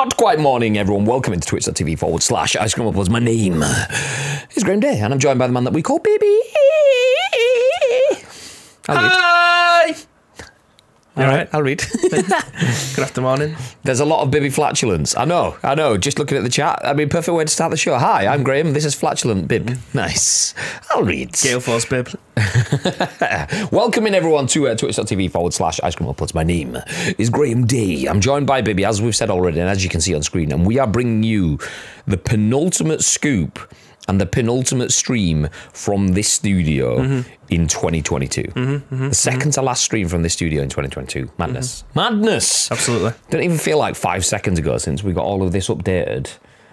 Not quite morning, everyone. Welcome into twitch.tv forward slash ice cream uploads. My name is Graham Day, and I'm joined by the man that we call read. Hi. All right, I'll read. Good after morning. There's a lot of baby flatulence. I know, I know. Just looking at the chat, I mean, perfect way to start the show. Hi, I'm Graham. This is Flatulent Bib. Nice. I'll read. Gale Force bib. Welcoming everyone to uh, twitch.tv forward slash ice cream uploads. My name is Graham Day. I'm joined by Bibby, as we've said already, and as you can see on screen, and we are bringing you the penultimate scoop and the penultimate stream from this studio in 2022. the 2nd to last stream from this studio in 2022. Madness. Madness! Absolutely. Don't even feel like five seconds ago since we got all of this updated.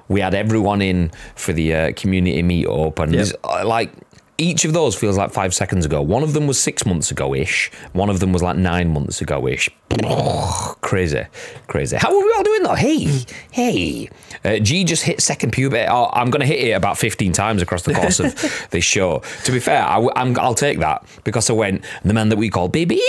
We had everyone in for the uh, community meetup, and Yep. uh, like each of those feels like five seconds ago. One of them was six months ago ish. One of them was like nine months ago ish. crazy, crazy. How are we all doing though? Hey, hey. Uh, G just hit second puberty. Oh, I'm going to hit it about 15 times across the course of this show. To be fair, I, am I'll take that because I went the man that we call baby,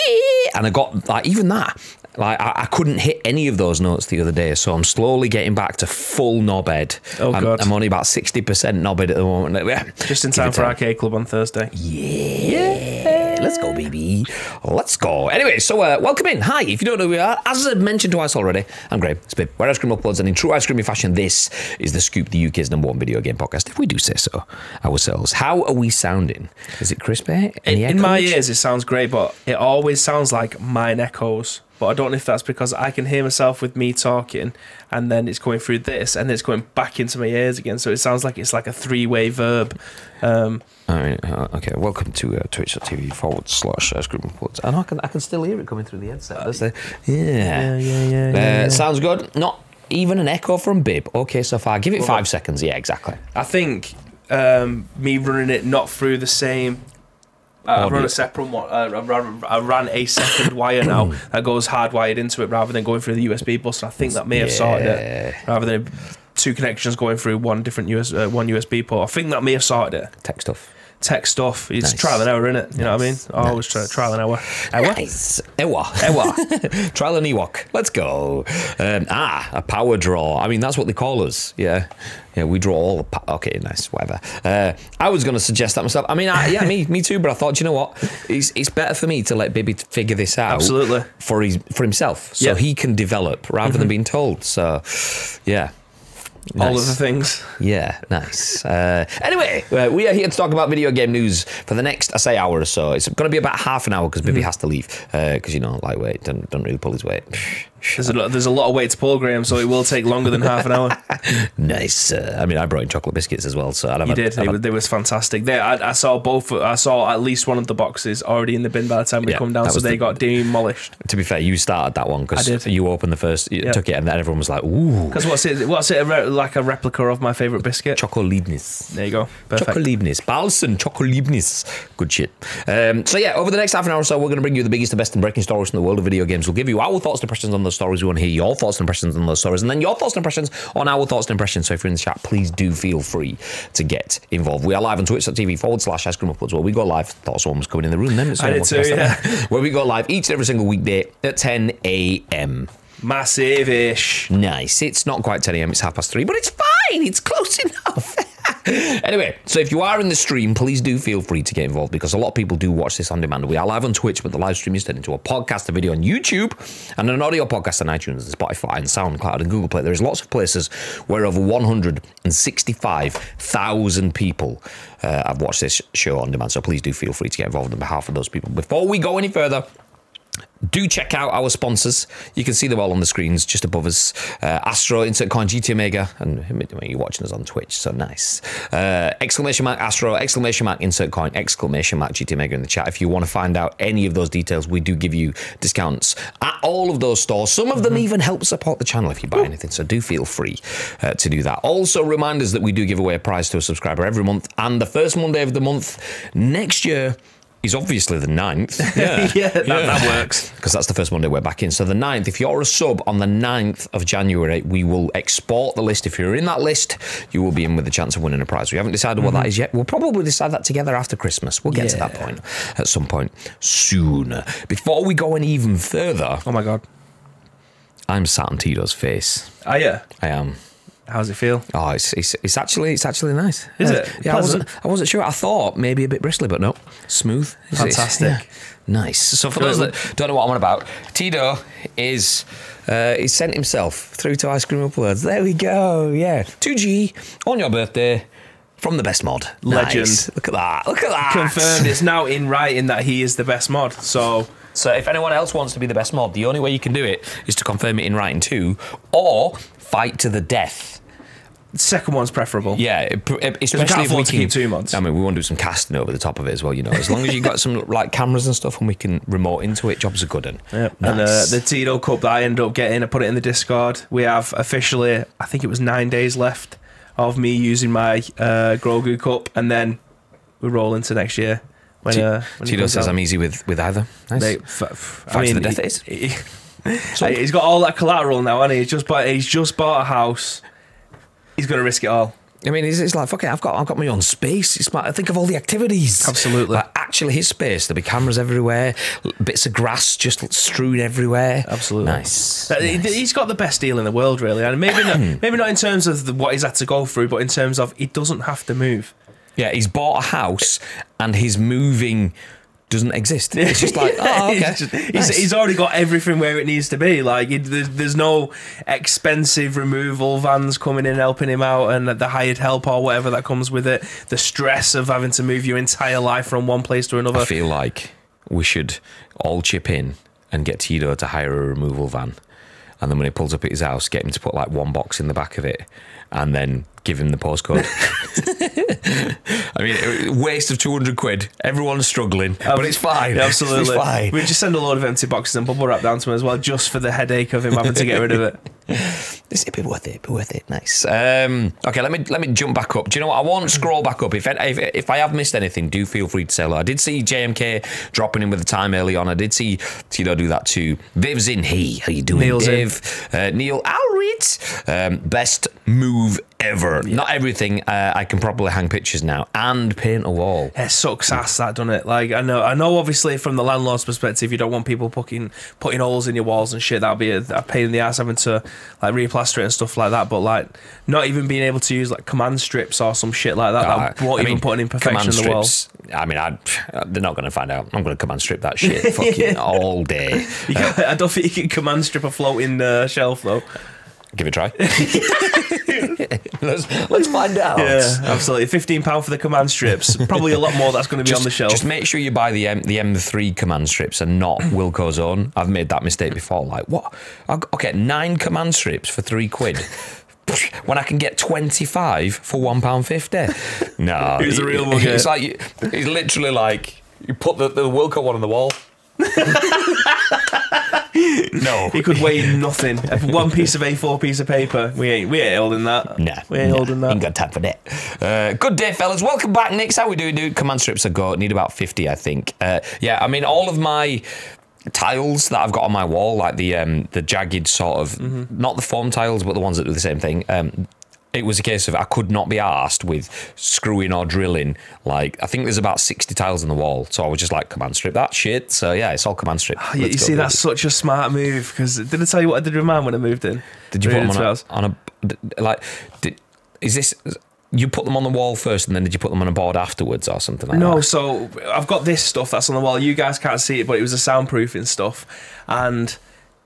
and I got like even that. Like I, I couldn't hit any of those notes the other day, so I'm slowly getting back to full knobhead. Oh, I'm, God. I'm only about 60% knobhead at the moment. Just in time for Arcade Club on Thursday. yeah. Let's go, baby. Let's go. Anyway, so uh, welcome in. Hi. If you don't know who we are, as I've mentioned twice already, I'm Graham. It's Bib. We're Ice Cream Uploads, and in true Ice Creamy fashion, this is the Scoop, the UK's number one video game podcast. If we do say so ourselves. How are we sounding? Is it crispy? Any In my ears, it sounds great, but it always sounds like mine echoes. But I don't know if that's because I can hear myself with me talking, and then it's going through this, and then it's going back into my ears again. So it sounds like it's like a three-way verb. Um, All right, uh, okay, welcome to uh, twitch.tv forward slash Ice Cream Uploads. And I can, I can still hear it coming through the headset. That's the, yeah. yeah, yeah, yeah, Uh, yeah, yeah. Sounds good. Not even an echo from Bib. Okay, so far. Give it five seconds. Yeah, exactly. I think um, me running it not through the same. Uh, I run a separate one. Uh, I, ran, I ran a second wire now that goes hardwired into it rather than going through the USB bus. And I think that may have sorted it rather than two connections going through one different US, uh, one USB port. I think that may have sorted it. Tech stuff. Tech stuff. It's Nice. trial and error, innit? You know what I mean? Nice. I always try Nice. trial and error. Error? Nice. Ewa. Ewa. Trial and Ewok. Let's go. Um, ah, a power draw. I mean, that's what they call us. Yeah. Yeah, we draw all the. Pa- okay, nice. Whatever. Uh, I was going to suggest that myself. I mean, I, yeah, me, me too. But I thought, you know what? It's, it's better for me to let Bibby figure this out. Absolutely. For his for himself, so Yeah. he can develop rather than being told. So, yeah. All of the things. Yeah, nice. Uh, anyway, uh, we are here to talk about video game news for the next, I say, hour or so. It's going to be about half an hour because Bibby has to leave because you know, lightweight, don't don't really pull his weight. There's a, lot, there's a lot of weight to pull, Graham, so it will take longer than half an hour. nice. Uh, I mean, I brought in chocolate biscuits as well, so I'd have You a- did. I'd They, have they was fantastic. They, I, I saw both. I saw at least one of the boxes already in the bin by the time we Yeah, come down, so they the- got demolished. to be fair, you started that one because you opened the first, you Yeah. took it, and then everyone was like, "Ooh, Because what's it? What's it? A re- like a replica of my favorite biscuit. Choco Leibniz." There you go. Perfect. Chocolibnis, Bahlsen, Chocolibnis. Good shit. Um, so yeah, over the next half an hour or so, we're going to bring you the biggest and best and breaking stories from the world of video games. We'll give you our thoughts and impressions on those stories. We want to hear your thoughts and impressions on those stories, and then your thoughts and impressions on our thoughts and impressions. So if you're in the chat, please do feel free to get involved. We are live on twitch.tv forward slash ice cream uploads where we go live. Thought someone was coming in the room then. It's I did too, Where we go live each and every single weekday at 10 a.m. Massive-ish. Nice. It's not quite 10 a.m. It's half past three, but it's fine. It's close enough. anyway, so if you are in the stream, please do feel free to get involved because a lot of people do watch this on demand. We are live on Twitch, but the live stream is turned into a podcast, a video on YouTube, and an audio podcast on iTunes and Spotify and SoundCloud and Google Play. There's lots of places where over 165,000 people uh, have watched this show on demand. So please do feel free to get involved on behalf of those people. Before we go any further, do check out our sponsors. You can see them all on the screens just above us. Uh, Astro, Insert Coin, GT Omega, and you're watching us on Twitch, so nice. Uh, exclamation mark Astro, exclamation mark Insert Coin, exclamation mark GT Omega in the chat. If you want to find out any of those details, we do give you discounts at all of those stores. Some of them even help support the channel if you buy anything, so do feel free uh, to do that. Also, reminders that we do give away a prize to a subscriber every month, and the first Monday of the month next year is obviously the ninth. Yeah, Yeah, that- that works. Because that's the first Monday we're back in. So the 9th, if you're a sub on the 9th of January, we will export the list. If you're in that list, you will be in with the chance of winning a prize. We haven't decided what that mm-hmm. is yet. We'll probably decide that together after Christmas. We'll get to that point at some point soon. Before we go any even further, Oh my god. I'm sat on Tito's face. Oh yeah. I am. How's it feel? Oh, it's it's, it's actually it's actually nice. Is Uh, it? Yeah, I wasn't? I wasn't sure. I thought maybe a bit bristly, but no, smooth. Fantastic. yeah. Nice. So for those that don't know what I'm on about, Tito is uh, he sent himself through to Ice Cream Uploads. There we go. Yeah, two G on your birthday from the best mod. Legend. Nice. Look at that. Look at that. Confirmed. It's now in writing that he is the best mod. So So if anyone else wants to be the best mod, the only way you can do it is to confirm it in writing too, or fight to the death. Second one's preferable. Yeah, it- pr- can't especially if we to can keep two months. I mean, we want to do some casting over the top of it as well. You know, as long as you've got some like cameras and stuff, and we can remote into it, jobs are good. And Yep. And uh, the Tito Cup that I ended up getting, I put it in the Discord. We have officially, I think it was nine days left of me using my uh, Grogu Cup, and then we roll into next year. When, Ti- uh, when Tito says out. I'm easy with with either. Nice. They, f- f- I Fight to mean, the death he- is. he- he's got all that collateral now, and he? he's just bought. He's just bought a house. He's gonna risk it all. I mean, it's, it's like fuck it. I've got I've got my own space. It's my, think of all the activities. Absolutely. Like, actually, his space. There'll be cameras everywhere, bits of grass just strewn everywhere. Absolutely. Nice. Uh, Nice. He's got the best deal in the world, really, and maybe not, maybe not in terms of the, what he's had to go through, but in terms of he doesn't have to move. Yeah, he's bought a house and he's moving doesn't exist. It's just like, oh, okay. he's, just- he's, Nice. he's already got everything where it needs to be. Like it, there's, there's no expensive removal vans coming in helping him out, and the hired help or whatever that comes with it. The stress of having to move your entire life from one place to another. I feel like we should all chip in and get Tito to hire a removal van. And then when he pulls up at his house, get him to put like one box in the back of it and then give him the postcode. I mean, waste of 200 quid. Everyone's struggling, but it's fine. Absolutely. It's fine. We just send a load of empty boxes and bubble wrap down to him as well, just for the headache of him having to get rid of it. This it'd be worth it. Be worth it. Nice. Um, okay, let me let me jump back up. Do you know what? I won't scroll back up. If if, if I have missed anything, do feel free to say hello. I did see JMK dropping in with the time early on. I did see Tito do that too. Viv's in. Hey, how you doing, Neil's. Dave? Uh, Neil Alrit. Um, best move ever. Not everything. Uh, I can probably hang pictures now and paint a wall. It sucks ass that, doesn't it? Like I know, I know. Obviously, from the landlord's perspective, you don't want people putting putting holes in your walls and shit. That'd be a, a pain in the ass having to like replaster it and stuff like that. But like, not even being able to use like command strips or some shit like that. that Uh, won't I even mean, put an imperfection in the wall. I mean, I'd, they're not going to find out. I'm going to command strip that shit fucking all day. You can- I don't think you can command strip a floating uh, shelf though. Give it a try. let's, let's find out. Yeah, absolutely. Fifteen pound for the command strips. Probably a lot more that's going to be Just, on the shelf. just make sure you buy the M, the M3 command strips and not Wilko's own. I've made that mistake before. Like, what? Okay, nine command strips for three quid. When I can get 25 for £1.50. No. He's the real mugger? It's like, he's literally like, you put the, the Wilco one on the wall. no. He could weigh nothing. One piece of A4 piece of paper. We ain't we ain't holding that. Nah, we ain't nah, holding that. Ain't got time for that. Uh, good day, fellas. Welcome back, Nick. How we doing, dude? Command strips are go. Need about fifty, I think. Uh, yeah, I mean, all of my tiles that I've got on my wall, like the um, the jagged sort of, Mm-hmm. not the foam tiles, but the ones that do the same thing. Um, it was a case of I could not be asked with screwing or drilling. Like I think there's about sixty tiles on the wall, so I was just like command strip that shit. So yeah, it's all command strip. Ah, you, Let's you see, that's such a smart move. Because did I tell you what I did with mine when I moved in? Did you put them on a, on a like? Did, is this you put them on the wall first, and then did you put them on a board afterwards, or something like No, that? so I've got this stuff that's on the wall. You guys can't see it, but it was a soundproofing stuff, and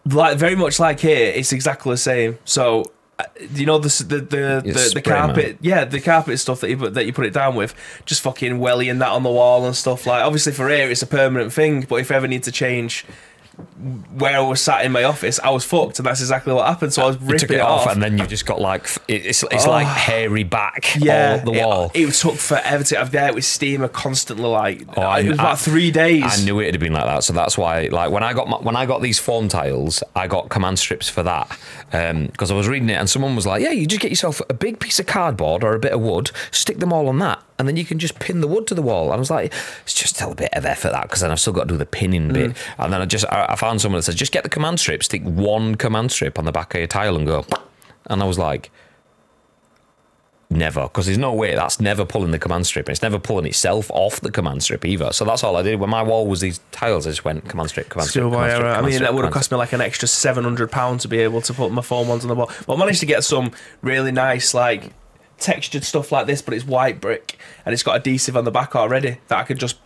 like very much like here, it's exactly the same. So. Uh, You know the the the, the, the carpet, yeah, the carpet stuff that you put that you put it down with, just fucking wellying that on the wall and stuff. Like obviously for here it's a permanent thing, but if I ever need to change where I was sat in my office, I was fucked, and that's exactly what happened. So I was You ripping took it, it off, off, and then you just got like it- it's it's like hairy back yeah, all the wall. It, it took forever to I've there. with steamer constantly. Like Oh, I- it was I- about three days. I knew it'd have been like that, so that's why. Like when I got my, when I got these foam tiles, I got command strips for that because I was reading it, and someone was like, "Yeah, you just get yourself a big piece of cardboard or a bit of wood, stick them all on that, and then you can just pin the wood to the wall." And I was like, "It's just a bit of effort that because then I've still got to do the pinning Mm. bit." And then I just I, I found someone that says, "Just get the command strip, stick one command strip on the back of your tile, and go." And I was like, never, because there's no way that's never pulling the command strip. and It's never pulling itself off the command strip either. So that's all I did. When my wall was these tiles, I just went command strip, command strip. Command strip, error. I mean, strip, that would have cost me like an extra seven hundred pounds to be able to put my foam ones on the wall. But I managed to get some really nice, like textured stuff like this, but it's white brick and it's got adhesive on the back already that I could just,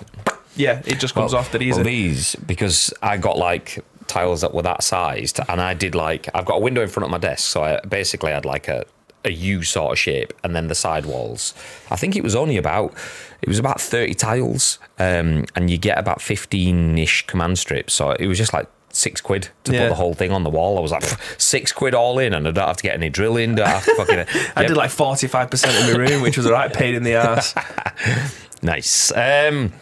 yeah, it just comes well, off that easy. Well, these because I got like tiles that were that sized, and I did like I've got a window in front of my desk, so I basically had like a a U sort of shape, and then the side walls. I think it was only about it was about thirty tiles, um, and you get about fifteen ish command strips. So it was just like. Six quid to Yeah. put the whole thing on the wall. I was like, six quid all in, and I don't have to get any drilling. Don't have to fucking. I did like forty five percent in my room, which was a right pain in the ass. Nice. Um,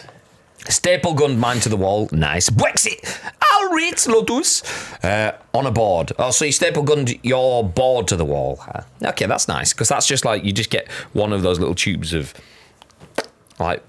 staple gun mine to the wall. Nice. Brexit. All right, Lotus. Uh, on a board. Oh, so you staple gunned your board to the wall. Uh, Okay, that's nice because that's just like you just get one of those little tubes of like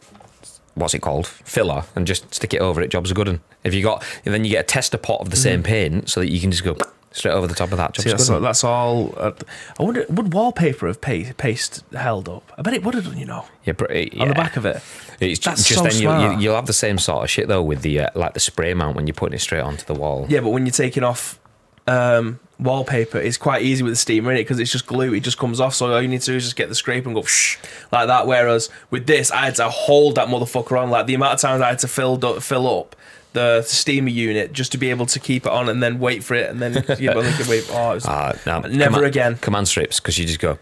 what's it called filler and just stick it over it. Job's a good one. If you got, and then you get a tester pot of the same paint so that you can just go straight over the top of that. Job's See, that's, good all, that's all. Uh, I wonder, would wallpaper have pa- paste held up? I bet it would have done, you know, Yeah, pretty, on the back of it. It's That's just so then you, you, smart. you'll have the same sort of shit though with the uh, like the spray mount when you're putting it straight onto the wall. Yeah, but when you're taking off um, wallpaper, it's quite easy with the steamer in it because it's just glue. It just comes off. So all you need to do is just get the scrape and go shh, like that. Whereas with this, I had to hold that motherfucker on. Like the amount of times I had to fill fill up the steamer unit just to be able to keep it on and then wait for it and then you know, like, wait. Oh, was, Uh, no, Never command- again. Command strips because you just go.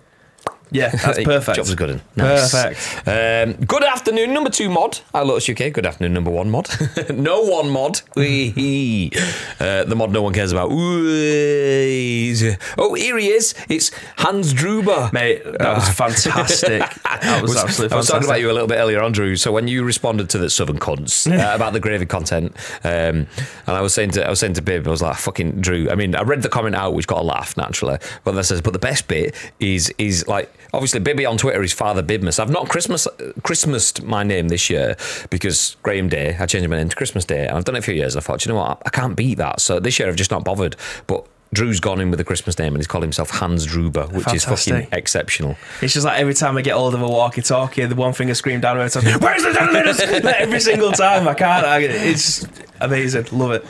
Yeah, that's perfect. Job's good. Nice. Perfect. Um, good afternoon, number two mod. Hi, Lotus UK. Good afternoon, number one mod. no one mod. Uh, the mod no one cares about. Oh, here he is. It's Hans Druber. Mate, that was fantastic. That was, absolutely fantastic. I was talking about you a little bit earlier on, Drew. So when you responded to the Southern cunts uh, about the gravy content, um, and I was saying to I was saying to Bib, I was like, "Fucking Drew." I mean, I read the comment out, which got a laugh naturally, but that says, "But the best bit is is like obviously Bibby on Twitter is Father Bibmas. I've not Christmas Christmased my name this year because Graham Day. I changed my name to Christmas Day, and I've done it for years. And I thought, you know what, I can't beat that. So this year I've just not bothered, but. Drew's gone in with a Christmas name and he's called himself Hans Druber, which is fucking exceptional. It's just like every time I get hold of a walkie-talkie, the one finger scream down. Where's the generators? like every single time, I can't. I, it's amazing. Love it.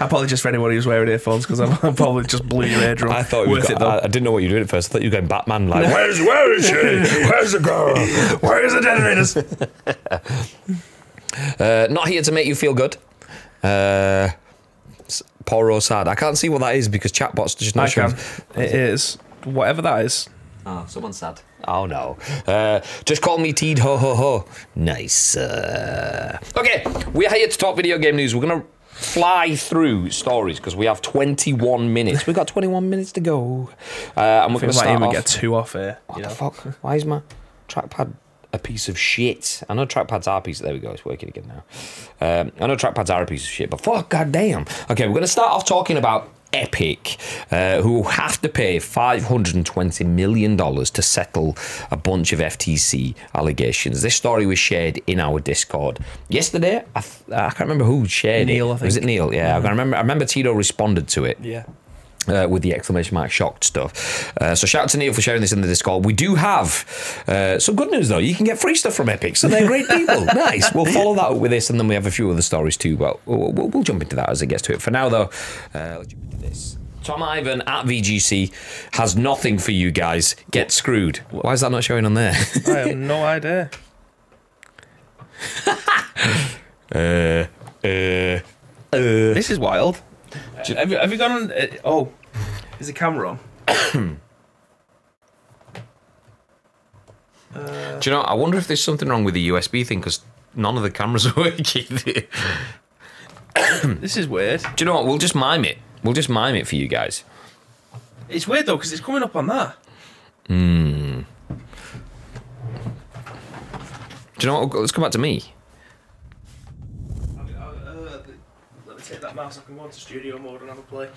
I apologise for anyone who's wearing earphones because I'm, I'm probably just blew your eardrum. I thought you worth got, it though. I, I didn't know what you were doing at first. I thought you were going Batman. Like, where's where is she? Where's the girl? Where's the generators? Uh, not here to make you feel good. Uh, s- poor or sad. I can't see what that is because chatbots just not I showing. It is whatever that is. Oh, someone's sad. Oh no. Uh, just call me Teed. Ho ho ho. Nice. Uh... Okay, we are here to talk video game news. We're gonna fly through stories because we have 21 minutes. We've got 21 minutes to go, uh, and we're gonna might start off. get two off here. What You the know? fuck? Why is my trackpad a piece of shit? I know trackpads are a piece. There we go. It's working again now. Um, I know trackpads are a piece of shit, but fuck, goddamn. Okay, we're going to start off talking about Epic, uh, who have to pay $520 million to settle a bunch of FTC allegations. This story was shared in our Discord yesterday. I, th- I can't remember who shared Neil, it. Was it. Neil? Yeah, I remember. I remember Tito responded to it Yeah. uh, with the exclamation mark shocked stuff. Uh, so shout out to Neil for sharing this in the Discord. We do have uh, some good news though. You can get free stuff from Epic, so they're great people. nice. We'll follow that up with this, and then we have a few other stories too. But we'll, we'll, we'll jump into that as it gets to it. For now though, uh, let's jump into this. Tom Ivan at VGC has nothing for you guys. Get screwed. Why is that not showing on there? I have no idea. uh, uh, This is wild. Have you, have you gone on? Uh, oh, is the camera on? do you know? I wonder if there's something wrong with the USB thing because none of the cameras are working. This is weird. Do you know what? We'll just mime it. We'll just mime it for you guys. It's weird though because it's coming up on that. Do you know what? Let's come back to me. Uh, let me take that mouse. I can go into studio mode and have a play.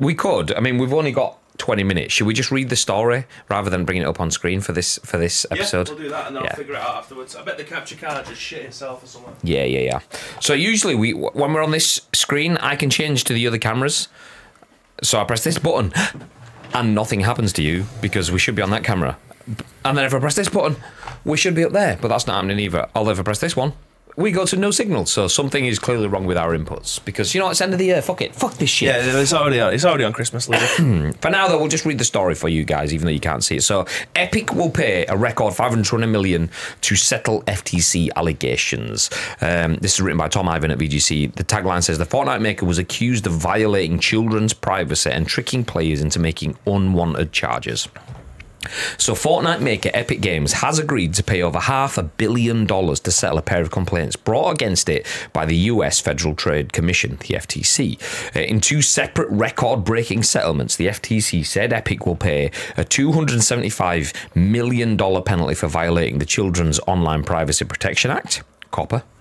We could. I mean, we've only got 20 minutes. Should we just read the story rather than bringing it up on screen for this for this episode? Yeah, we'll do that and then Yeah. I'll figure it out afterwards. I bet the capture card just shit itself or something. Yeah, yeah, yeah. So usually we when we're on this screen, I can change to the other cameras. So I press this button. and nothing happens to you because we should be on that camera. And then if I press this button, we should be up there, but that's not happening either. Although if I press this one, we go to no signal. So something is clearly wrong with our inputs because you know it's end of the year. Fuck it, fuck this shit. Yeah, it's already on. It's already on Christmas leave. For now, though, we'll just read the story for you guys, even though you can't see it. So, Epic will pay a record 520 million to settle FTC allegations. Um, this is written by Tom Ivan at VGC. The tagline says the Fortnite maker was accused of violating children's privacy and tricking players into making unwanted charges. So, Fortnite maker Epic Games has agreed to pay over half a billion dollars to settle a pair of complaints brought against it by the US Federal Trade Commission, the FTC. Uh, in two separate record breaking settlements, the FTC said Epic will pay a $275 million penalty for violating the Children's Online Privacy Protection Act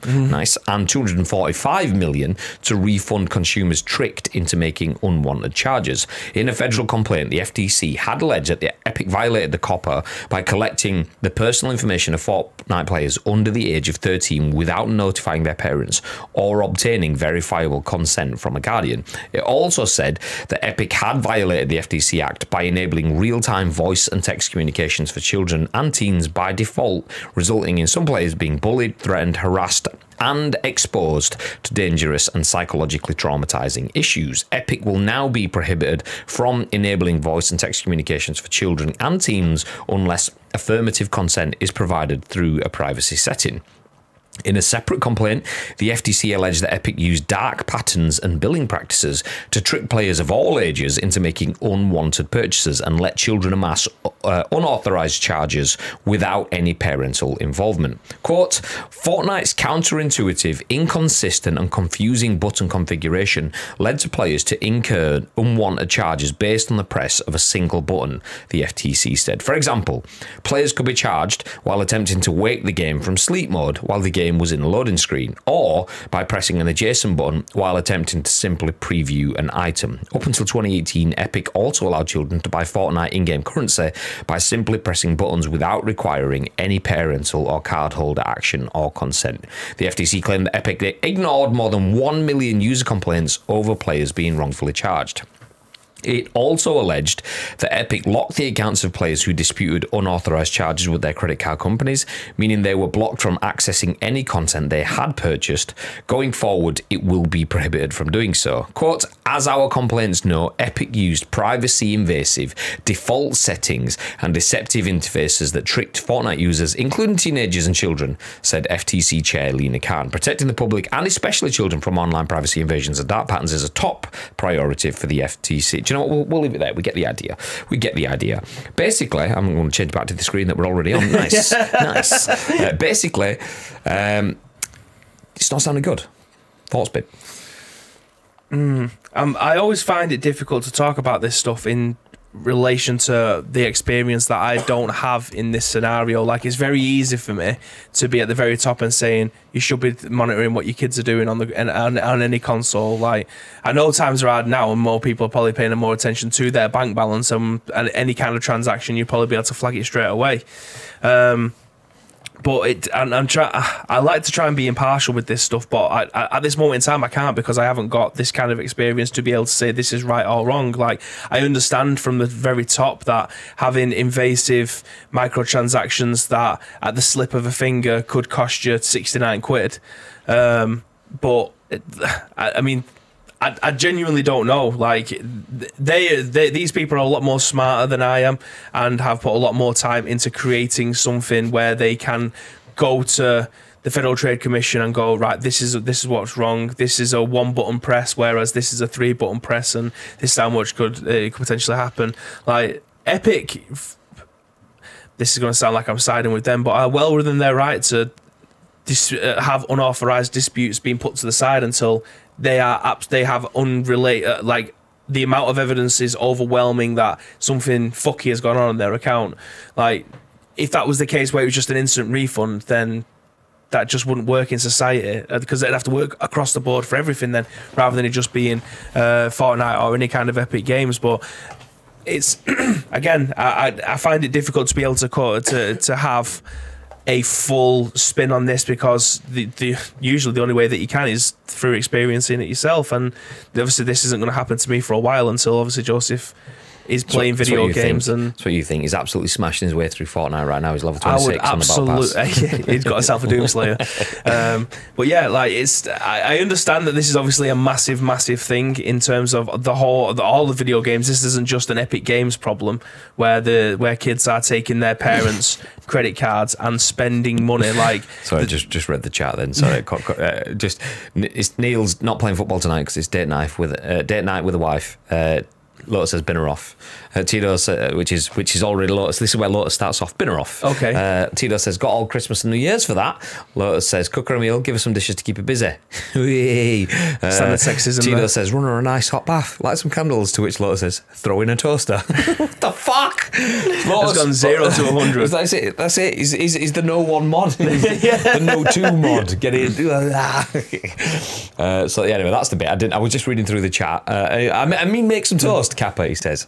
COPPA. Nice. And 245 million to refund consumers tricked into making unwanted charges. In a federal complaint, the FTC had alleged that the Epic violated the COPPA by collecting the personal information of Fortnite players under the age of 13 without notifying their parents or obtaining verifiable consent from a guardian. It also said that Epic had violated the FTC Act by enabling real-time voice and text communications for children and teens by default, resulting in some players being bullied, threatened, harassed, and exposed to dangerous and psychologically traumatizing issues. Epic will now be prohibited from enabling voice and text communications for children and teens unless affirmative consent is provided through a privacy setting. In a separate complaint, the FTC alleged that Epic used dark patterns and billing practices to trick players of all ages into making unwanted purchases and let children amass uh, unauthorized charges without any parental involvement. Quote Fortnite's counterintuitive, inconsistent, and confusing button configuration led to players to incur unwanted charges based on the press of a single button, the FTC said. For example, players could be charged while attempting to wake the game from sleep mode while the game was in the loading screen, or by pressing an adjacent button while attempting to simply preview an item. Up until 2018, Epic also allowed children to buy Fortnite in game currency by simply pressing buttons without requiring any parental or cardholder action or consent. The FTC claimed that Epic ignored more than 1 million user complaints over players being wrongfully charged. It also alleged that Epic locked the accounts of players who disputed unauthorized charges with their credit card companies, meaning they were blocked from accessing any content they had purchased. Going forward, it will be prohibited from doing so. Quote, as our complaints know, Epic used privacy invasive, default settings, and deceptive interfaces that tricked Fortnite users, including teenagers and children, said FTC Chair Lina Khan. Protecting the public and especially children from online privacy invasions and dark patterns is a top priority for the FTC. You know what? We'll, we'll leave it there. We get the idea. We get the idea. Basically, I'm going to change back to the screen that we're already on. Nice, nice. Uh, basically, um, it's not sounding good. Thoughts, babe? Um, I always find it difficult to talk about this stuff in relation to the experience that I don't have in this scenario. Like it's very easy for me to be at the very top and saying you should be monitoring what your kids are doing on the on, on any console. Like I know times are hard now, and more people are probably paying more attention to their bank balance and, and any kind of transaction. You'd probably be able to flag it straight away. Um, but it and I'm try I like to try and be impartial with this stuff, but I, I, at this moment in time I can't because I haven't got this kind of experience to be able to say this is right or wrong. Like I understand from the very top that having invasive microtransactions that at the slip of a finger could cost you 69 quid. Um, but it, I, I mean I, I genuinely don't know. Like they, they, these people are a lot more smarter than I am, and have put a lot more time into creating something where they can go to the Federal Trade Commission and go right. This is this is what's wrong. This is a one button press, whereas this is a three button press, and this is how much could uh, could potentially happen. Like Epic. This is going to sound like I'm siding with them, but are well within their right to dis- uh, have unauthorized disputes being put to the side until they are apps they have unrelated uh, like the amount of evidence is overwhelming that something fucky has gone on in their account. Like if that was the case where it was just an instant refund then that just wouldn't work in society because uh, they'd have to work across the board for everything then rather than it just being uh, Fortnite or any kind of epic games. But it's again I, I find it difficult to be able to to to have a full spin on this because the, the usually the only way that you can is through experiencing it yourself. And obviously this isn't going to happen to me for a while until obviously Joseph is playing video games think. and That's what you think. He's absolutely smashing his way through Fortnite right now. He's level I 26 would on the battle pass. absolutely. he's got himself a Doomslayer. Um, but yeah, like it's. I, I understand that this is obviously a massive, massive thing in terms of the whole, the, all the video games. This isn't just an Epic Games problem where the where kids are taking their parents' credit cards and spending money. Like Sorry, I just just read the chat then. Sorry, uh, just it's Neil's not playing football tonight because it's date night with uh, date night with a wife. Uh, Lotus says binner off. Uh, Tito, uh, which is which is already Lotus. This is where Lotus starts off. Binner off. Okay. Uh, Tito says got all Christmas and New Year's for that. Lotus says cook her a meal, give her some dishes to keep her busy. Uh, Standard sexism Tito there. says run her a nice hot bath, light some candles. To which Lotus says throw in a toaster. what the fuck? Lotus gone zero to 100. That's it. That's it. He's, he's, he's the no one mod. the no two mod. Get in. uh, so yeah, anyway, that's the bit. I didn't. I was just reading through the chat. Uh, I, I mean, make some toast, Kappa. He says.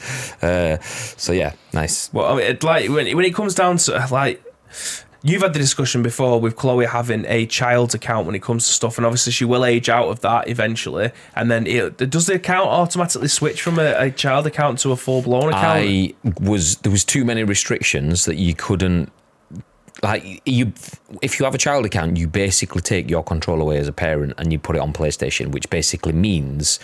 Uh, so yeah, nice. Well, I mean, it, like when when it comes down to like. You've had the discussion before with Chloe having a child's account when it comes to stuff, and obviously she will age out of that eventually. And then, it, does the account automatically switch from a, a child account to a full blown account? I was there was too many restrictions that you couldn't like you if you have a child account you basically take your control away as a parent and you put it on PlayStation which basically means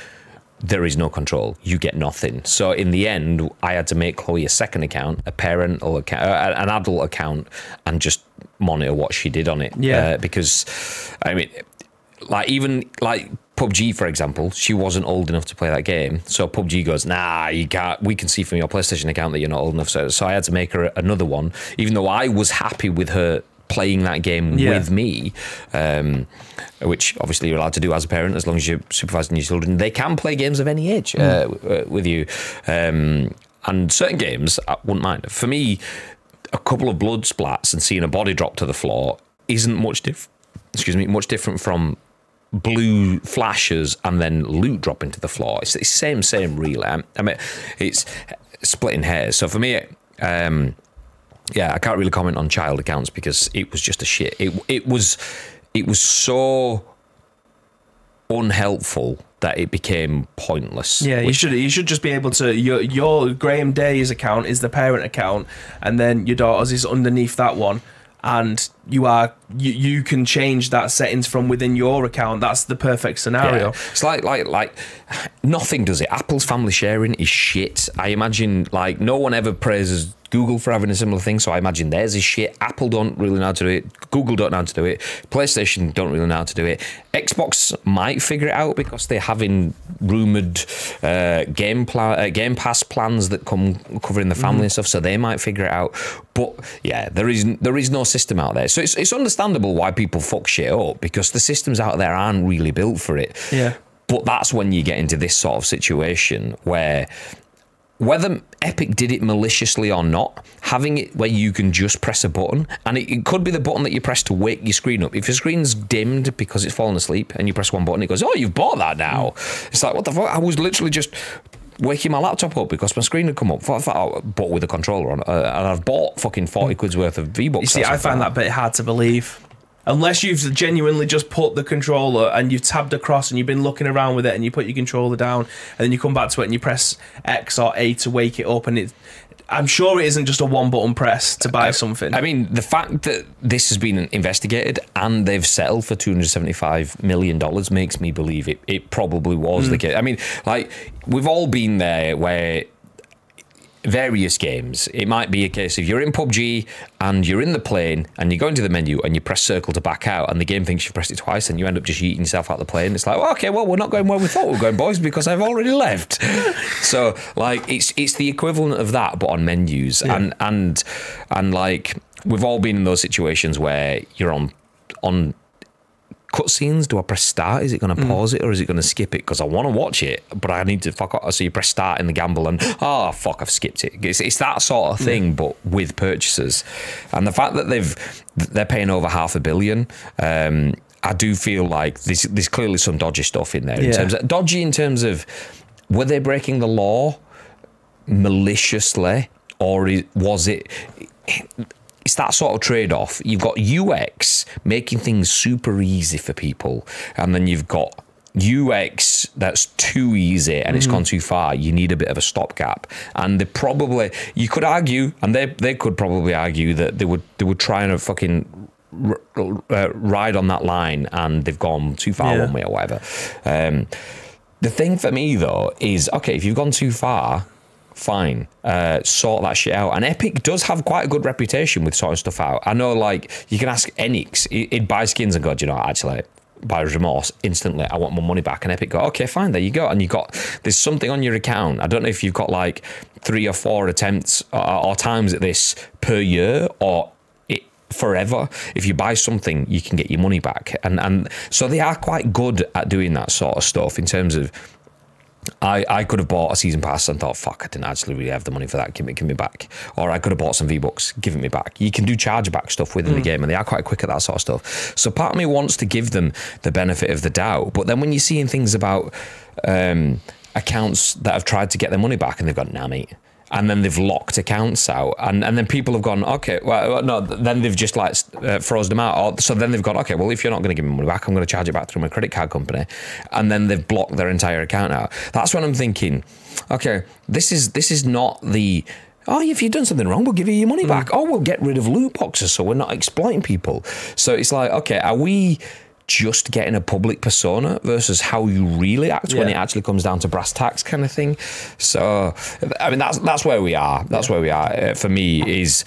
there is no control you get nothing so in the end I had to make Chloe a second account a parental account uh, an adult account and just monitor what she did on it Yeah. uh, because I mean like even like PUBG for example, she wasn't old enough to play that game. So PUBG goes, nah, you can't. We can see from your PlayStation account that you're not old enough. So, so I had to make her another one, even though I was happy with her playing that game Yeah. with me, um, which obviously you're allowed to do as a parent as long as you're supervising your children. They can play games of any age uh, w- uh, with you, um, and certain games I wouldn't mind. For me, a couple of blood splats and seeing a body drop to the floor isn't much diff- excuse me much different from blue flashes and then loot dropping to the floor. It's the same same really. I I mean, it's splitting hairs. So for me, um, yeah, I can't really comment on child accounts because it was just a shit. It it was it was so unhelpful that it became pointless. Yeah, you should you should just be able to your your Graham Day's account is the parent account, and then your daughter's is underneath that one, and you are you, you can change that settings from within your account. That's the perfect scenario. Yeah. It's like like like nothing does it. Apple's family sharing is shit. I imagine like no one ever praises Google for having a similar thing, so I imagine theirs is shit. Apple don't really know how to do it. Google don't know how to do it. PlayStation don't really know how to do it. Xbox might figure it out because they're having rumored uh, game pla- uh, Game Pass plans that come covering the family and stuff, so they might figure it out. But yeah, there is there is no system out there, so it's it's understandable why people fuck shit up because the systems out there aren't really built for it. Yeah. But that's when you get into this sort of situation where whether Epic did it maliciously or not, having it where you can just press a button, and it, it could be the button that you press to wake your screen up. If your screen's dimmed because it's fallen asleep, and you press one button, it goes, "Oh, you've bought that now." It's like, what the fuck? I was literally just waking my laptop up because my screen had come up, thought, oh, but with a controller on, uh, and I've bought fucking forty quid's worth of V bucks. You see, I find that bit hard to believe. Unless you've genuinely just put the controller and you've tabbed across and you've been looking around with it and you put your controller down and then you come back to it and you press X or A to wake it up and it. I'm sure it isn't just a one button press to buy something. I mean, the fact that this has been investigated and they've settled for two hundred seventy-five million dollars makes me believe it. It probably was the hmm. case. I mean, like we've all been there where various games. It might be a case of you're in PUBG and you're in the plane and you go into the menu and you press circle to back out and the game thinks you've pressed it twice and you end up just eating yourself out the plane. It's like, well, okay, well, we're not going where we thought we were going, boys, because I've already left. so like it's it's the equivalent of that but on menus and and and like we've all been in those situations where you're on on cutscenes, do I press start? Is it going to pause it or is it going to skip it? Because I want to watch it, but I need to fuck off. So you press start in the gamble and, oh, fuck, I've skipped it. It's, it's that sort of thing, but with purchases. And the fact that they've, they're paying over half a billion, um, I do feel like there's, there's clearly some dodgy stuff in there. In terms of, dodgy in terms of, were they breaking the law maliciously or was it it's that sort of trade-off you've got ux making things super easy for people and then you've got UX that's too easy and it's gone too far, you need a bit of a stopgap. And they probably, you could argue, and they they could probably argue that they would they would try and fucking r- uh, ride on that line, and they've gone too far Yeah. one way or whatever. Um, the thing for me though is okay if you've gone too far. Fine, uh, sort that shit out. And Epic does have quite a good reputation with sorting stuff out. I know, like you can ask Enix, he- he'd buy skins and go, "Do you know, actually, by remorse, instantly, I want my money back. And Epic go, okay, fine, there you go. And you got there's something on your account. I don't know if you've got like three or four attempts or, or times at this per year or it forever. If you buy something, you can get your money back. And and so they are quite good at doing that sort of stuff in terms of I, I could have bought a season pass and thought, fuck, I didn't actually really have the money for that. Give me, give me back. Or I could have bought some V Bucks, give it me back. You can do chargeback stuff within the game, and they are quite quick at that sort of stuff. So part of me wants to give them the benefit of the doubt. But then when you're seeing things about um, accounts that have tried to get their money back and they've gone, nah, mate. And then they've locked accounts out, and, and then people have gone, okay, well, no, then they've just like uh, froze them out. Or, so then they've gone, okay, well, if you're not going to give me money back, I'm going to charge it back through my credit card company, and then they've blocked their entire account out. That's when I'm thinking, okay, this is this is not the. Oh, if you've done something wrong, we'll give you your money back. Oh, we'll get rid of loot boxes so we're not exploiting people. So it's like, okay, are we just getting a public persona versus how you really act when it actually comes down to brass tacks kind of thing. So, I mean, that's that's where we are. That's where we are. Uh, for me, is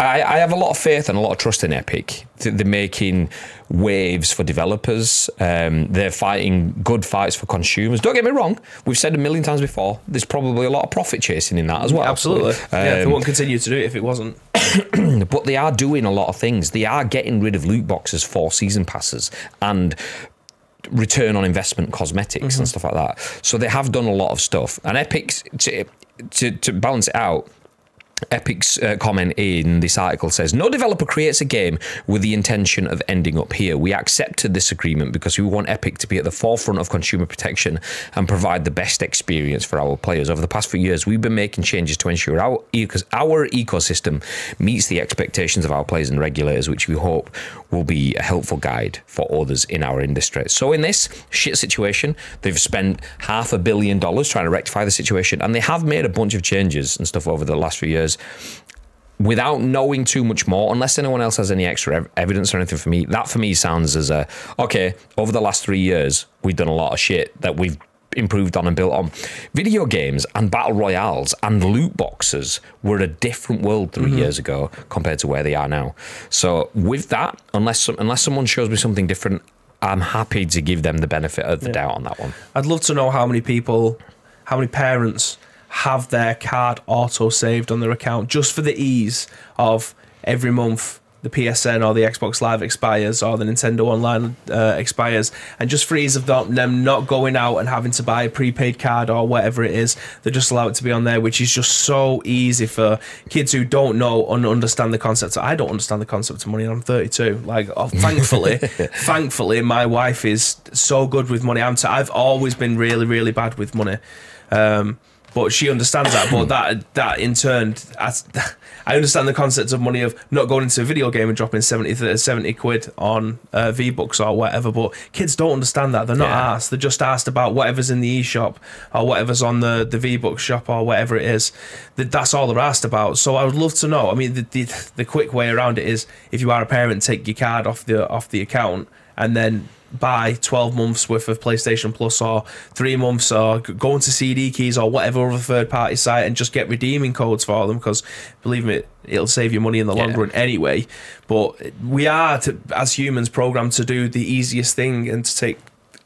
I, I have a lot of faith and a lot of trust in Epic. They're making waves for developers. Um, they're fighting good fights for consumers. Don't get me wrong. We've said a million times before. There's probably a lot of profit chasing in that as well. Absolutely. yeah, they Um, won't continue to do it if it wasn't. but they are doing a lot of things. They are getting rid of loot boxes for season passes and return on investment cosmetics and stuff like that. So they have done a lot of stuff. And Epic's to to, to balance it out. Epic's uh, comment in this article says No developer creates a game with the intention of ending up here. We accepted this agreement because we want Epic to be at the forefront of consumer protection and provide the best experience for our players. Over the past few years, we've been making changes to ensure our, our ecosystem meets the expectations of our players and regulators, which we hope will be a helpful guide for others in our industry. So, in this shit situation, they've spent half a billion dollars trying to rectify the situation, and they have made a bunch of changes and stuff over the last few years without knowing too much more, unless anyone else has any extra ev- evidence or anything for me, that for me sounds as a okay. Over the last three years, we've done a lot of shit that we've improved on and built on. Video games and battle royales and loot boxes were a different world 3 mm-hmm. years ago compared to where they are now. So with that, unless some, unless someone shows me something different, I'm happy to give them the benefit of the doubt on that one. I'd love to know how many people, how many parents have their card auto saved on their account just for the ease of every month the PSN or the Xbox Live expires or the Nintendo Online uh, expires, and just for ease of them not going out and having to buy a prepaid card or whatever it is, they just allow it to be on there, which is just so easy for kids who don't know and understand the concept. I don't understand the concept of money, and I'm 32. Like, oh, thankfully, thankfully, my wife is so good with money. I'm t- I've always been really, really bad with money. Um, but she understands that. But that that in turn, I, I understand the concept of money of not going into a video game and dropping 70, th- 70 quid on uh, V Bucks or whatever. But kids don't understand that. They're not Yeah. asked. They're just asked about whatever's in the eShop or whatever's on the, the V Bucks shop or whatever it is. That That's all they're asked about. So I would love to know. I mean, the, the, the quick way around it is if you are a parent, take your card off the off the account and then buy 12 months worth of PlayStation Plus or three months or go into CD keys or whatever other third party site and just get redeeming codes for them because believe me, it'll save you money in the long Yeah. run anyway. But we are, to, as humans, programmed to do the easiest thing and to take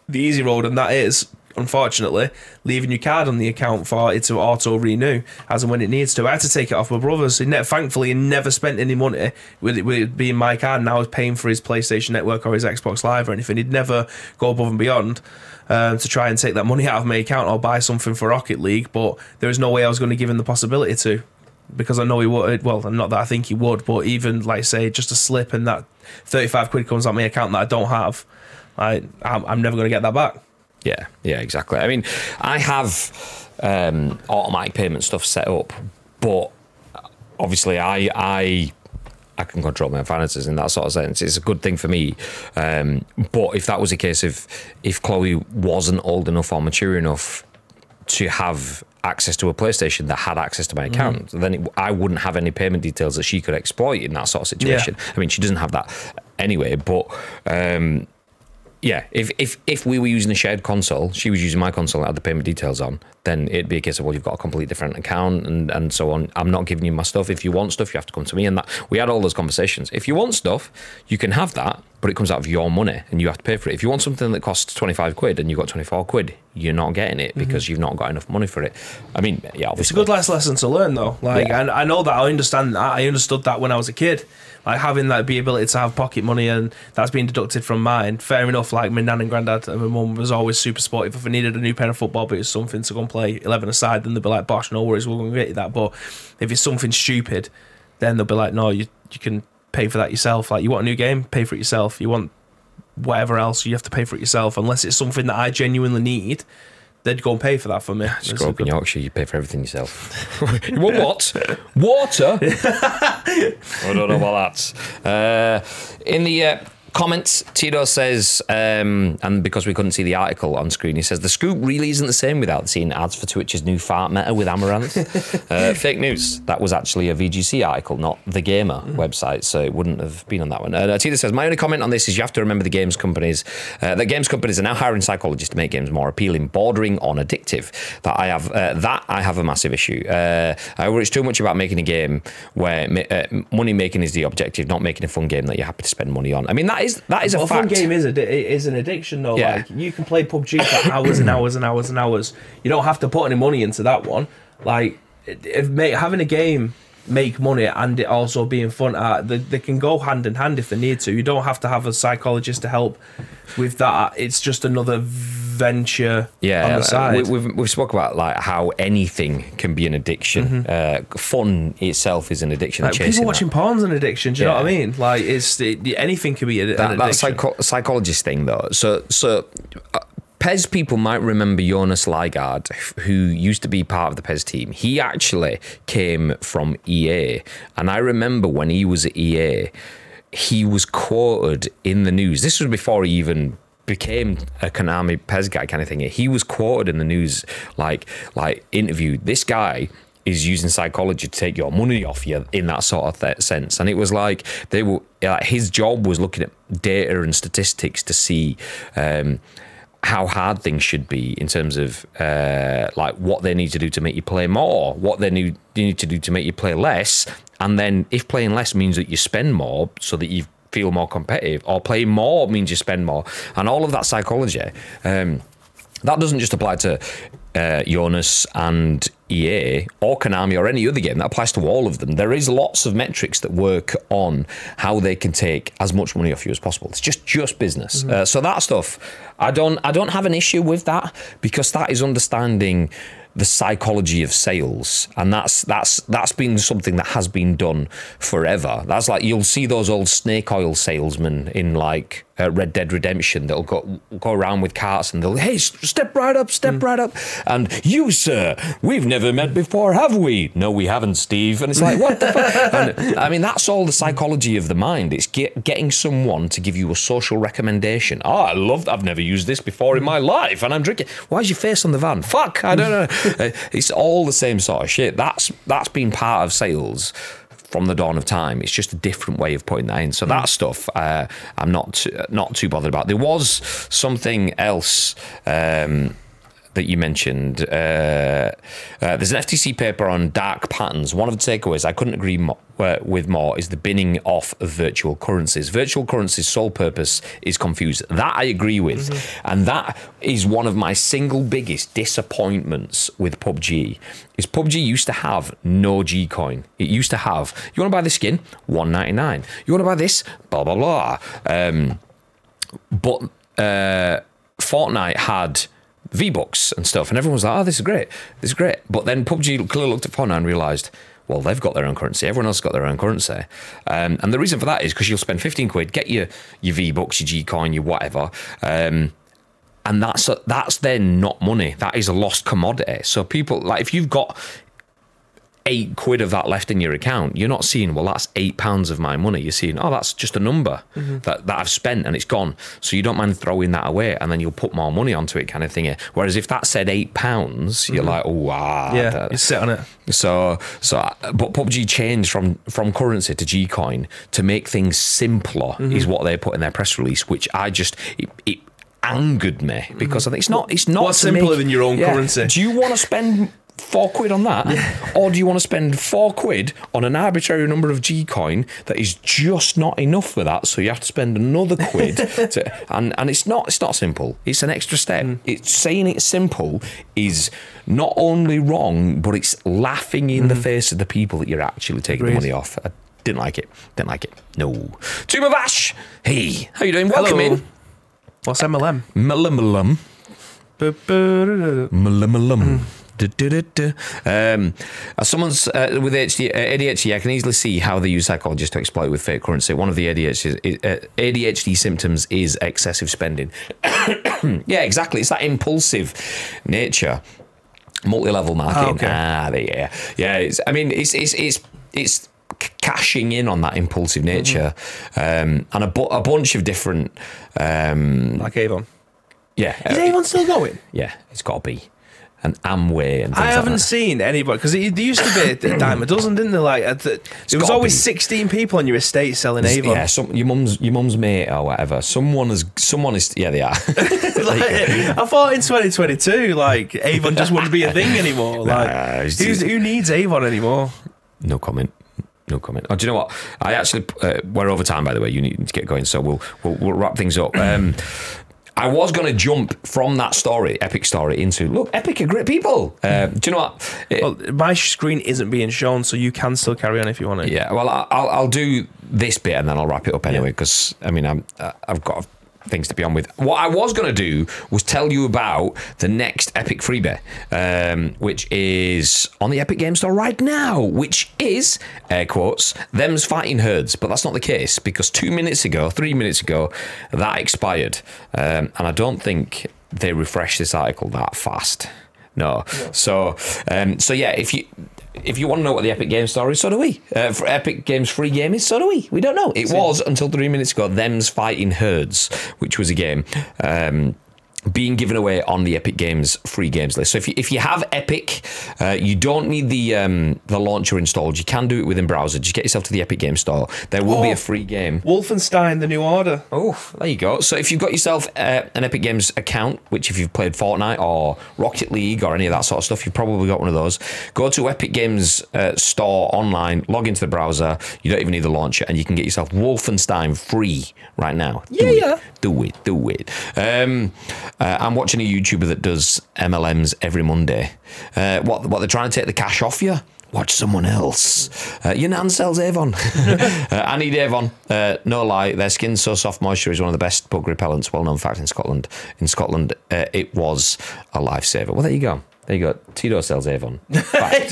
the easy road, and that is. Unfortunately, leaving your card on the account for it to auto renew as and when it needs to. I had to take it off my brother's. He ne- thankfully, he never spent any money with it, with it being my card. And I was paying for his PlayStation Network or his Xbox Live or anything. He'd never go above and beyond um, to try and take that money out of my account or buy something for Rocket League. But there was no way I was going to give him the possibility to because I know he would. Well, not that I think he would, but even like say just a slip and that thirty-five quid comes out my account that I don't have, I I'm, I'm never going to get that back. Yeah, yeah, exactly. I mean, I have um, automatic payment stuff set up, but obviously, I I I can control my finances in that sort of sense. It's a good thing for me. Um, but if that was a case of if Chloe wasn't old enough or mature enough to have access to a PlayStation that had access to my Mm-hmm. account, then it, I wouldn't have any payment details that she could exploit in that sort of situation. I mean, she doesn't have that anyway, but. Um, yeah, if, if if we were using a shared console, she was using my console and had the payment details on, then it'd be a case of well, you've got a completely different account and, and so on. I'm not giving you my stuff. If you want stuff, you have to come to me. And that we had all those conversations. If you want stuff, you can have that, but it comes out of your money and you have to pay for it. If you want something that costs 25 quid and you've got 24 quid, you're not getting it because you've not got enough money for it. I mean, yeah, Mm-hmm. It's a good last lesson to learn, though. Like, Yeah. and I know that I understand that. I understood that when I was a kid. Like having that the ability to have pocket money and that's being deducted from mine. Fair enough. Like my nan and granddad and my mum was always super supportive. If I needed a new pair of football, boots, something to go and play eleven aside, then they'd be like, "Bosh, no worries, we're going to get you that." But if it's something stupid, then they'll be like, "No, you you can pay for that yourself. Like you want a new game, pay for it yourself. You want whatever else, you have to pay for it yourself. Unless it's something that I genuinely need, they'd go and pay for that for me. Just It's grow a up in Yorkshire, you pay for everything yourself. you want what? Water? I don't know about that. Uh, in the uh, comments, Tito says, um, and because we couldn't see the article on screen, he says the scoop really isn't the same without seeing ads for Twitch's new fart meta with Amouranth. uh, fake news. That was actually a VGC article, not the Gamer website, so it wouldn't have been on that one. Uh, Tito says, my only comment on this is you have to remember the games companies, uh, that games companies are now hiring psychologists to make games more appealing, bordering on addictive. That I have, uh, that I have a massive issue. Uh, I worry it's too much about making a game where uh, money making is the objective, not making a fun game that you're happy to spend money on. I mean, that is that is a fun game is a is an addiction though. Yeah. Like you can play PUBG for hours and hours and hours and hours. You don't have to put any money into that one. Like if make, having a game make money and it also being fun, uh, they, they can go hand in hand if they need to. You don't have to have a psychologist to help with that. It's just another venture Yeah, on the uh, side. We, we've we've spoke about like how anything can be an addiction. Uh, fun itself is an addiction. Mm-hmm. like, people that. watching porn's an addiction. Do you know what I mean? Like it's it, anything can be a, that, an that addiction. psycho- psychologist thing though. So so. Uh, PES people might remember Jonas Lygard, who used to be part of the PES team. He actually came from EA, and I remember when he was at EA, he was quoted in the news. This was before he even became a Konami PES guy kind of thing. He was quoted in the news, like like interviewed. This guy is using psychology to take your money off you in that sort of th- sense. And it was like they were like his job was looking at data and statistics to see. Um, how hard things should be in terms of uh, like what they need to do to make you play more, what they need, need to do to make you play less, and then if playing less means that you spend more so that you feel more competitive, or playing more means you spend more, and all of that psychology. Um, that doesn't just apply to uh, Jonas and EA or Konami or any other game. That applies to all of them. There is lots of metrics that work on how they can take as much money off you as possible. It's just just business. Uh, so that stuff, I don't I don't have an issue with that because that is understanding the psychology of sales and that's that's that's been something that has been done forever. That's like you'll see those old snake oil salesmen in like uh, Red Dead Redemption that'll go go around with carts and they'll hey step right up step right up. And you sir we've never met before have we? No we haven't Steve. And it's like what the fuck and, I mean that's all the psychology of the mind. It's get, getting someone to give you a social recommendation. Oh I love I've never used this before in my life and I'm drinking. Why's your face on the van? Fuck I don't know it's all the same sort of shit that's that's been part of sales from the dawn of time. It's just a different way of putting that in. So that stuff, uh, I'm not too, not too bothered about. There was something else. Um, that you mentioned. Uh, uh, there's an FTC paper on dark patterns. One of the takeaways I couldn't agree uh, with more is the binning off of virtual currencies. Virtual currencies' sole purpose is confused. That I agree with, and that is one of my single biggest disappointments with PUBG. Is PUBG used to have no G coin. It used to have you want to buy the skin, one ninety nine. You want to buy this, blah blah blah. Um, but uh, Fortnite had V Bucks and stuff, and everyone was like, "Oh, this is great, this is great." But then PUBG clearly looked at Fortnite and realised, well, they've got their own currency. Everyone else has got their own currency, um, and the reason for that is because you'll spend fifteen quid, get your your V Bucks, your G Coin, your whatever. Um, and that's that's then not money. That is a lost commodity. So people like if you've got eight quid of that left in your account, you're not seeing, well, that's eight pounds of my money. You're seeing, oh, that's just a number mm-hmm. that, that I've spent and it's gone. So you don't mind throwing that away and then you'll put more money onto it, kind of thing. Whereas if that said eight pounds, you're mm-hmm. like, oh, wow. Ah, yeah, you sit on it. So, so, but PUBG changed from from currency to G coin to make things simpler, mm-hmm. is what they put in their press release, which I just it, it angered me because I think it's not it's not What's simpler make- than your own currency? Do you want to spend four quid on that, or do you want to spend four quid on an arbitrary number of G coin that is just not enough for that? So you have to spend another quid, to, and and it's not it's not simple. It's an extra step. Mm. It's saying it's simple is not only wrong, but it's laughing in the face of the people that you're actually taking the Mm. Money off. I didn't like it. Didn't like it. No. Tomb of Ash. Hey, how you doing? Welcome Hello. in. What's MLM? Malum Bu-bu-du-du-du. Malum. Um, as someone's uh, with ADHD, uh, ADHD, I can easily see how they use psychologists to exploit with fake currency. One of the ADHD, uh, ADHD symptoms is excessive spending. yeah, exactly. It's that impulsive nature, multi-level marketing. Oh, okay. Ah, there, yeah, yeah. It's, I mean, it's it's it's it's cashing in on that impulsive nature, um, and a, bu- a bunch of different. Um, Like Avon. yeah, Is uh, Avon still going? yeah, it's got to be. And Amway and I haven't that. seen anybody because it used to be a dime a dozen, didn't they? Like th- there was always be. sixteen people on your estate selling Avon. Yeah, some your mum's your mum's mate or whatever. Someone is someone is yeah they are. Like, I thought in 2022, like Avon just wouldn't be a thing anymore. Like, Nah, who's, who needs Avon anymore? no comment. No comment. Oh, do you know what? I actually uh, we're over time by the way. You need to get going, so we'll we'll, we'll wrap things up. Um, I was going to jump from that story, epic story, into look, epic are great people. Uh, do you know what? It- Well, my screen isn't being shown, so you can still carry on if you want to. Yeah, well, I'll, I'll do this bit and then I'll wrap it up anyway because I mean I'm I've got things to be on with. What I was going to do was tell you about the next Epic freebie, um, which is on the Epic Game Store right now, which is air quotes them's fighting herds, but that's not the case because two minutes ago, three minutes ago, that expired, um, and I don't think they refreshed this article that fast. No. So, um, so yeah, if you if you want to know what the Epic Games Store is, so do we. Uh, for Epic Games free game is, so do we. We don't know. It was until three minutes ago. Them's fighting herds, which was a game. Um, being given away on the Epic Games free games list. So if you, if you have Epic, uh, you don't need the um, the launcher installed. You can do it within browser. Just get yourself to the Epic Games Store. There will be Oh. a free game. Wolfenstein: The New Order. Oh, there you go. So if you've got yourself uh, an Epic Games account, which if you've played Fortnite or Rocket League or any of that sort of stuff, you've probably got one of those. Go to Epic Games uh, store online, log into the browser. You don't even need the launcher, and you can get yourself Wolfenstein free right now. Yeah, Do Yeah, it. Do it, do it. Um, uh, I'm watching a YouTuber that does MLMs every Monday. Uh, what what they're trying to take the cash off you? Watch someone else. Uh, your nan sells Avon. uh, I need Avon. Uh, no lie, their skin's so soft. Moisture is one of the best bug repellents. Well known fact in Scotland. In Scotland, uh, it was a lifesaver. Well, there you go. There you go. Tito sells Avon.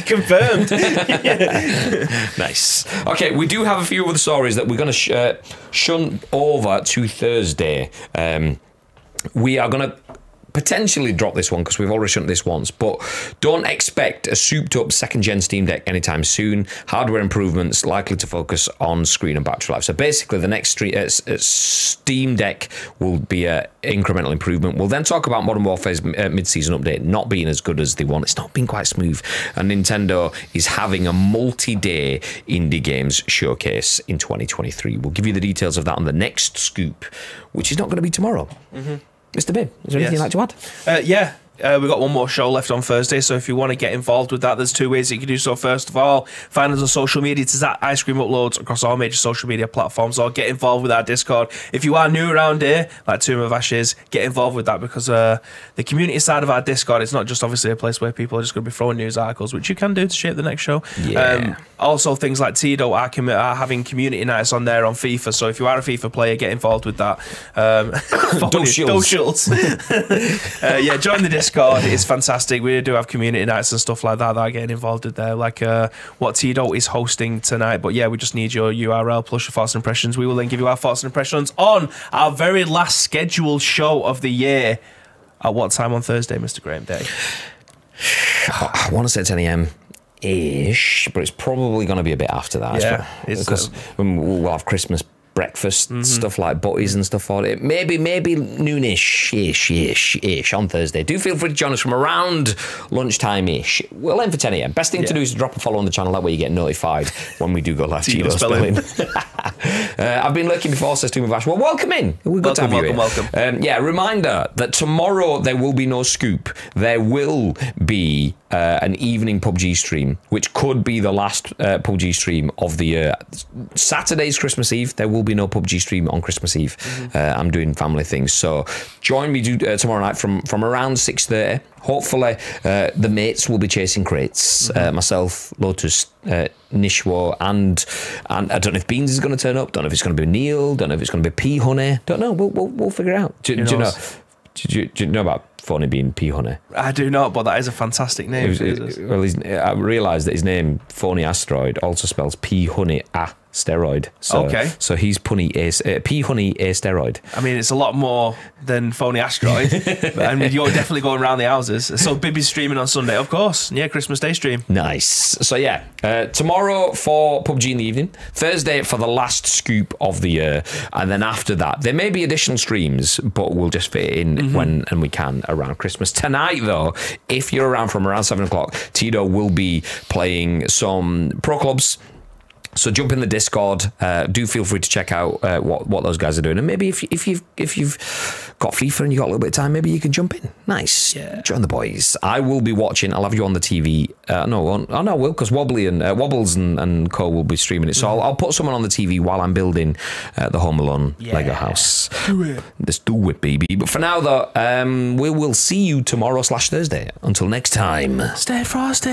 Confirmed. Nice. Okay, we do have a few other stories that we're going to sh- uh, shunt over to Thursday. Um, we are going to potentially drop this one because we've already shunted this once, but don't expect a souped up second gen Steam Deck anytime soon. Hardware improvements likely to focus on screen and battery life. So basically, the next uh, uh, Steam Deck will be an incremental improvement. We'll then talk about Modern Warfare's uh, mid season update not being as good as they want. It's not been quite smooth, and Nintendo is having a multi day indie games showcase in 2023. We'll give you the details of that on the next scoop, which is not going to be tomorrow. Mr. Bin, is there anything Yes. you'd like to add? Uh, yeah. Uh, we've got one more show left on Thursday, so if you want to get involved with that, there's two ways you can do so. First of all, find us on social media. It's at Ice Cream Uploads across all major social media platforms, or get involved with our Discord. If you are new around here, like Tomb of Ashes, get involved with that because uh, the community side of our Discord, it's not just obviously a place where people are just going to be throwing news articles, which you can do to shape the next show. Um, also, things like Tito are, commi- are having community nights on there on FIFA, so if you are a FIFA player, get involved with that. Um, socials. uh, yeah, join the Discord. It's fantastic. We do have community nights and stuff like that that are getting involved in there. Like uh, what Tito is hosting tonight. But yeah, we just need your URL plus your thoughts and impressions. We will then give you our thoughts and impressions on our very last scheduled show of the year. At what time on Thursday, Mr. Graham Day? I want to say 10 a.m. ish, but it's probably going to be a bit after that. Yeah, because uh, we'll have Christmas breakfast stuff like butties and stuff on it. Maybe maybe noonish ish ish ish on Thursday. Do feel free to join us from around lunchtime ish. We'll aim for 10 a.m. Best thing to do is to drop a follow on the channel. That way you get notified when we do go live. Tino spelling. spelling. uh, I've been lurking before, says Toon Vash. Well, welcome in. We're good to have Welcome, you welcome, here. Um, yeah, reminder that tomorrow there will be no scoop. There will be uh, an evening PUBG stream, which could be the last uh, PUBG stream of the year. Saturday's Christmas Eve. There will be no PUBG stream on Christmas Eve. Uh, I'm doing family things, so join me do, uh, tomorrow night from from around six thirty. Hopefully, uh, the mates will be chasing crates. Uh, myself, Lotus, uh, Nishwa, and and I don't know if Beans is going to turn up. Don't know if it's going to be Neil. Don't know if it's going to be P Honey. Don't know. We'll we'll, we'll figure out. Do, do you know? knows? Do do you know about Phony being P Honey? I do not, but that is a fantastic name. Was- it- well, I realised that his name, Phony Asteroid, also spells P Honey A steroid. So, Okay. So he's punny a, uh, P Honey A steroid. I mean, it's a lot more than phony asteroid. but, I mean, you're definitely going around the houses. So Bibby's streaming on Sunday, of course. Yeah, Christmas Day stream. Nice. So yeah, uh, tomorrow for PUBG in the evening, Thursday for the last scoop of the year, and then after that there may be additional streams, but we'll just fit it in when and we can around Christmas. Tonight though, if you're around from around seven o'clock, Tito will be playing some pro clubs. So jump in the Discord. Uh, do feel free to check out uh, what what those guys are doing, and maybe if if you've if you've got FIFA and you got a little bit of time, maybe you can jump in. Nice, Yeah. Join the boys. I will be watching. I'll have you on the TV. Uh, no, on, oh no, I will because Wobbly and uh, Wobbles and, and Co will be streaming it. So I'll, I'll put someone on the TV while I'm building uh, the Home Alone Lego house. Do it. Let's do it, baby. But for now, though, um, we will see you tomorrow slash Thursday. Until next time. Stay frosty.